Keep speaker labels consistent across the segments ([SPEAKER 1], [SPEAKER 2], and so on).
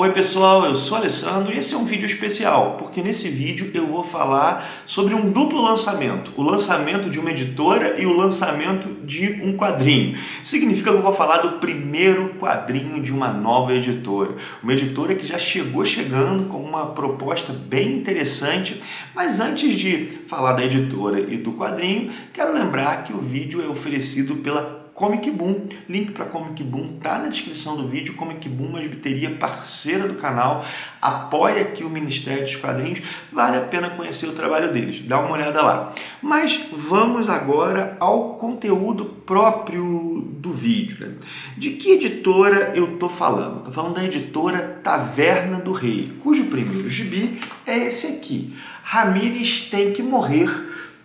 [SPEAKER 1] Oi pessoal, eu sou Alessandro e esse é um vídeo especial, porque nesse vídeo eu vou falar sobre um duplo lançamento, o lançamento de uma editora e o lançamento de um quadrinho. Significa que eu vou falar do primeiro quadrinho de uma nova editora, uma editora que já chegou chegando com uma proposta bem interessante, mas antes de falar da editora e do quadrinho, quero lembrar que o vídeo é oferecido pela Comic Boom. Link para Comic Boom tá na descrição do vídeo. Comic Boom, uma esbiteria parceira do canal, apoia aqui o Ministério dos Quadrinhos. Vale a pena conhecer o trabalho deles. Dá uma olhada lá. Mas vamos agora ao conteúdo próprio do vídeo. Né? De que editora eu tô falando? Tô falando da editora Taverna do Rei, cujo primeiro gibi é esse aqui. Ramires tem que morrer,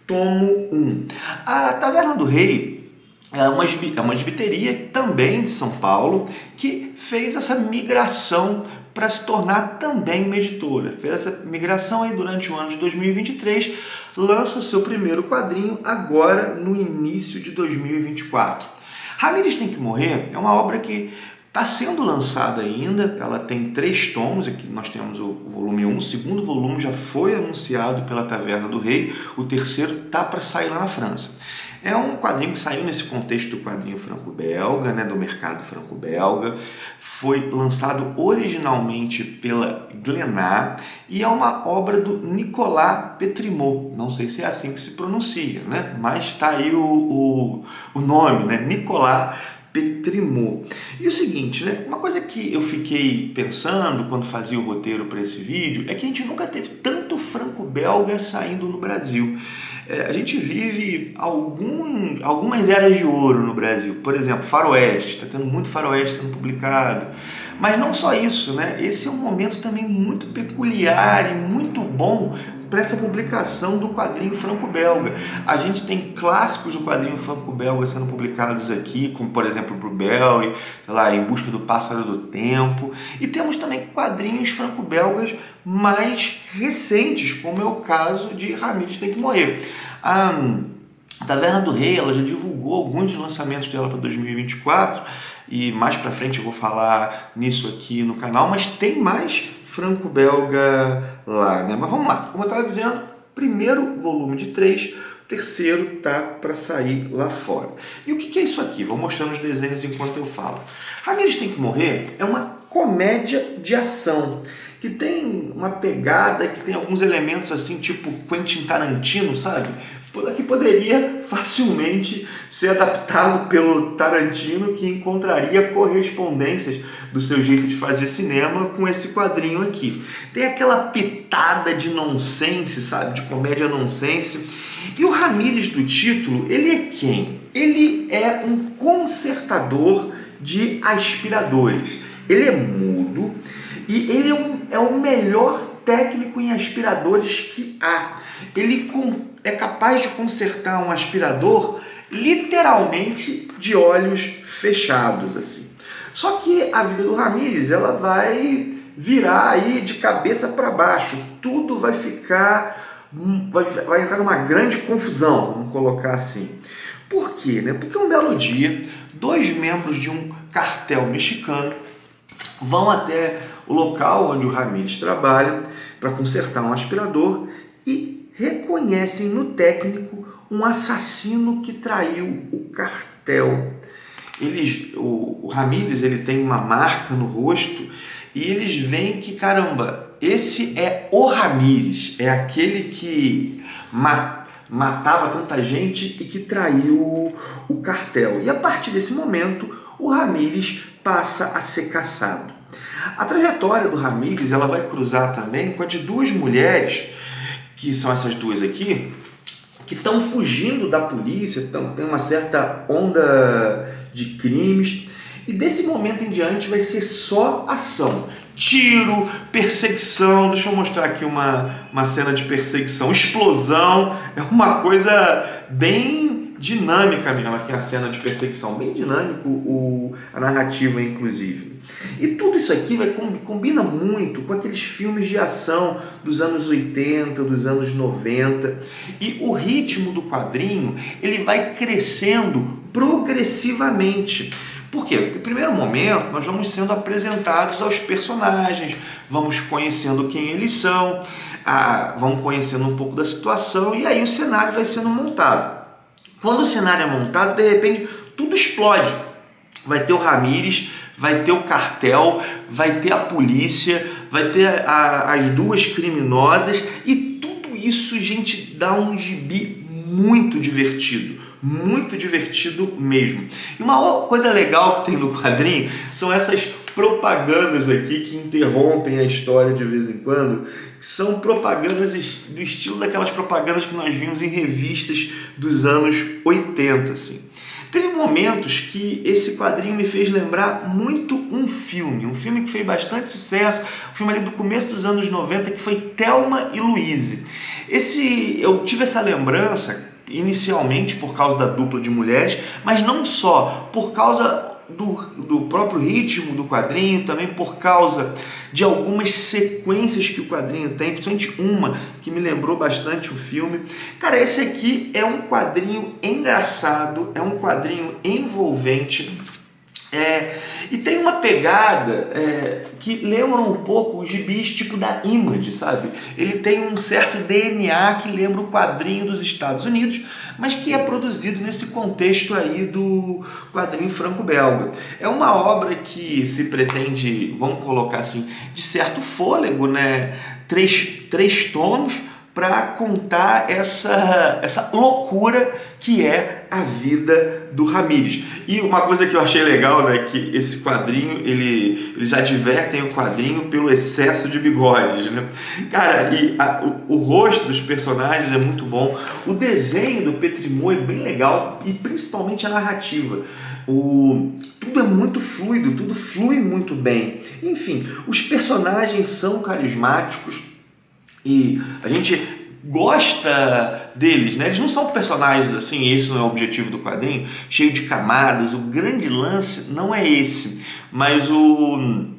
[SPEAKER 1] tomo 1. A Taverna do Rei é uma, é uma esbiteria também de São Paulo que fez essa migração para se tornar também uma editora. Fez essa migração aí durante o ano de 2023, lança seu primeiro quadrinho agora no início de 2024. Ramires Tem Que Morrer é uma obra que Está sendo lançada ainda, ela tem três tomos, aqui nós temos o volume 1, o segundo volume já foi anunciado pela Taverna do Rei, o terceiro está para sair lá na França. É um quadrinho que saiu nesse contexto do quadrinho franco-belga, né, do mercado franco-belga, foi lançado originalmente pela Glénat e é uma obra do Nicolas Petrimot, não sei se é assim que se pronuncia, né, mas está aí o, o, o nome, né, Nicolas Petrimot. E o seguinte, né? Uma coisa que eu fiquei pensando quando fazia o roteiro para esse vídeo é que a gente nunca teve tanto franco-belga saindo no Brasil. É, a gente vive algum, algumas eras de ouro no Brasil. Por exemplo, faroeste, está tendo muito faroeste sendo publicado. Mas não só isso, né? Esse é um momento também muito peculiar e muito bom para essa publicação do quadrinho franco-belga. A gente tem clássicos do quadrinho franco-belga sendo publicados aqui, como por exemplo Brubel, lá, Em Busca do Pássaro do Tempo, e temos também quadrinhos franco-belgas mais recentes, como é o caso de Ramírez Tem Que Morrer. A Taverna do Rei ela já divulgou alguns dos lançamentos dela para 2024 e mais para frente eu vou falar nisso aqui no canal, mas tem mais franco-belga lá, né? Mas vamos lá, como eu estava dizendo, primeiro volume de três, terceiro tá para sair lá fora. E o que, é isso aqui? Vou mostrando os desenhos enquanto eu falo. Ramires Tem Que Morrer é uma comédia de ação que tem uma pegada, que tem alguns elementos assim, tipo Quentin Tarantino, sabe? Que poderia facilmente ser adaptado pelo Tarantino, que encontraria correspondências do seu jeito de fazer cinema com esse quadrinho aqui. Tem aquela pitada de nonsense, sabe? De comédia nonsense. E o Ramires do título, ele é quem? Ele é um consertador de aspiradores. Ele é mudo e ele é, um, é o melhor técnico em aspiradores que há. Ele é capaz de consertar um aspirador literalmente de olhos fechados assim. Só que a vida do Ramires ela vai virar aí de cabeça para baixo. Tudo vai ficar vai, vai entrar numa grande confusão, vamos colocar assim. Por quê? Né? Porque um belo dia, dois membros de um cartel mexicano vão até o local onde o Ramires trabalha para consertar um aspirador e reconhecem no técnico um assassino que traiu o cartel. Eles, o, o Ramírez ele tem uma marca no rosto e eles veem que caramba, esse é o Ramírez, é aquele que matava tanta gente e que traiu o cartel. E a partir desse momento, o Ramírez passa a ser caçado. A trajetória do Ramírez ela vai cruzar também com a de duas mulheres, que são essas duas aqui, que estão fugindo da polícia, tão, tem uma certa onda de crimes. E desse momento em diante vai ser só ação. Tiro, perseguição. Deixa eu mostrar aqui uma, uma cena de perseguição. Explosão. É uma coisa bem dinâmica mesmo aqui a cena de perseguição. Bem dinâmico o, a narrativa, inclusive. E tudo isso aqui vai, combina muito com aqueles filmes de ação dos anos 80, dos anos 90. E o ritmo do quadrinho ele vai crescendo progressivamente. Porque, no primeiro momento, nós vamos sendo apresentados aos personagens, vamos conhecendo quem eles são, a, vamos conhecendo um pouco da situação e aí o cenário vai sendo montado. Quando o cenário é montado, de repente, tudo explode. Vai ter o Ramires, vai ter o cartel, vai ter a polícia, vai ter a, as duas criminosas e tudo isso, gente, dá um gibi muito divertido muito divertido mesmo. E uma coisa legal que tem no quadrinho são essas propagandas aqui que interrompem a história de vez em quando, são propagandas do estilo daquelas propagandas que nós vimos em revistas dos anos 80, assim. Momentos que esse quadrinho me fez lembrar muito um filme, um filme que fez bastante sucesso, um filme ali do começo dos anos 90 que foi Thelma e Louise. Esse eu tive essa lembrança inicialmente por causa da dupla de mulheres, mas não só, por causa do, do próprio ritmo do quadrinho, também por causa de algumas sequências que o quadrinho tem, principalmente uma que me lembrou bastante o filme. Cara, esse aqui é um quadrinho engraçado, é um quadrinho envolvente é, e tem uma pegada é, que lembra um pouco os gibis tipo da Image, sabe? Ele tem um certo DNA que lembra o quadrinho dos Estados Unidos, mas que é produzido nesse contexto aí do quadrinho franco-belga. É uma obra que se pretende, vamos colocar assim, de certo fôlego, né? Três, três tomos para contar essa, essa loucura que é a vida do Ramires. E uma coisa que eu achei legal, né, que esse quadrinho, ele, eles advertem o quadrinho pelo excesso de bigodes, né? Cara, e a, o, o, rosto dos personagens é muito bom, o desenho do Petrimô é bem legal e principalmente a narrativa. O, tudo é muito fluido, tudo flui muito bem. Enfim, os personagens são carismáticos, e a gente gosta deles, né? Eles não são personagens assim, esse não é o objetivo do quadrinho, cheio de camadas. O grande lance não é esse, mas o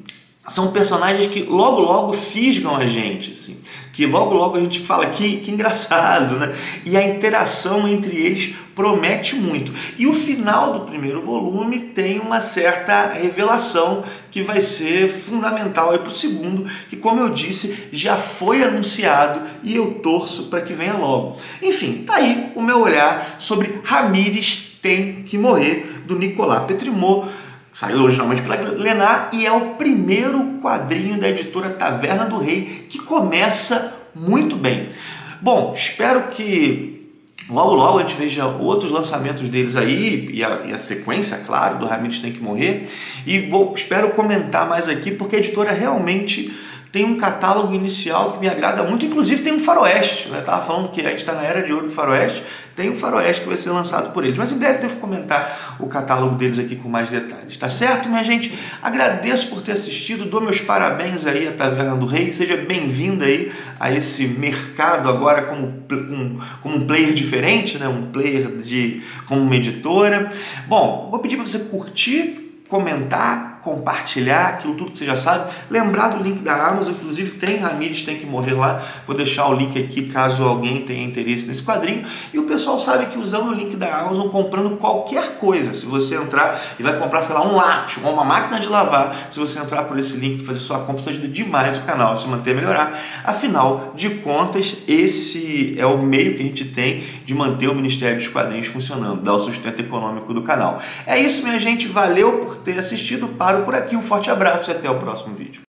[SPEAKER 1] são personagens que logo logo fisgam a gente, assim, que logo logo a gente fala que, que engraçado, né? E a interação entre eles promete muito. E o final do primeiro volume tem uma certa revelação que vai ser fundamental para o segundo, que como eu disse já foi anunciado e eu torço para que venha logo. Enfim, tá aí o meu olhar sobre Ramires tem que morrer do Nicolas Petrimot Saiu originalmente pela Lenar e é o primeiro quadrinho da editora Taverna do Rei que começa muito bem. Bom, espero que logo logo a gente veja outros lançamentos deles aí e a, e a sequência, claro, do Ramires Tem Que Morrer. E vou, espero comentar mais aqui porque a editora realmente tem um catálogo inicial que me agrada muito, inclusive tem um faroeste, né? Tava falando que a gente está na era de ouro do faroeste, tem um faroeste que vai ser lançado por eles. Mas em breve devo comentar o catálogo deles aqui com mais detalhes, tá certo, minha gente? Agradeço por ter assistido, dou meus parabéns aí à Taverna do Rei, seja bem-vinda aí a esse mercado agora como, um, como um player diferente, né? Um player de como uma editora. Bom, vou pedir para você curtir, comentar, compartilhar aquilo tudo que você já sabe. Lembrar do link da Amazon, inclusive tem Ramires Tem Que Morrer lá. Vou deixar o link aqui caso alguém tenha interesse nesse quadrinho. E o pessoal sabe que usando o link da Amazon, comprando qualquer coisa, se você entrar e vai comprar, sei lá, um lápis ou uma máquina de lavar, se você entrar por esse link e fazer sua compra, isso ajuda demais o canal a se manter a melhorar. Afinal de contas, esse é o meio que a gente tem de manter o Ministério dos Quadrinhos funcionando, dar o sustento econômico do canal. É isso, minha gente. Valeu por ter assistido. Para por aqui. Um forte abraço e até o próximo vídeo.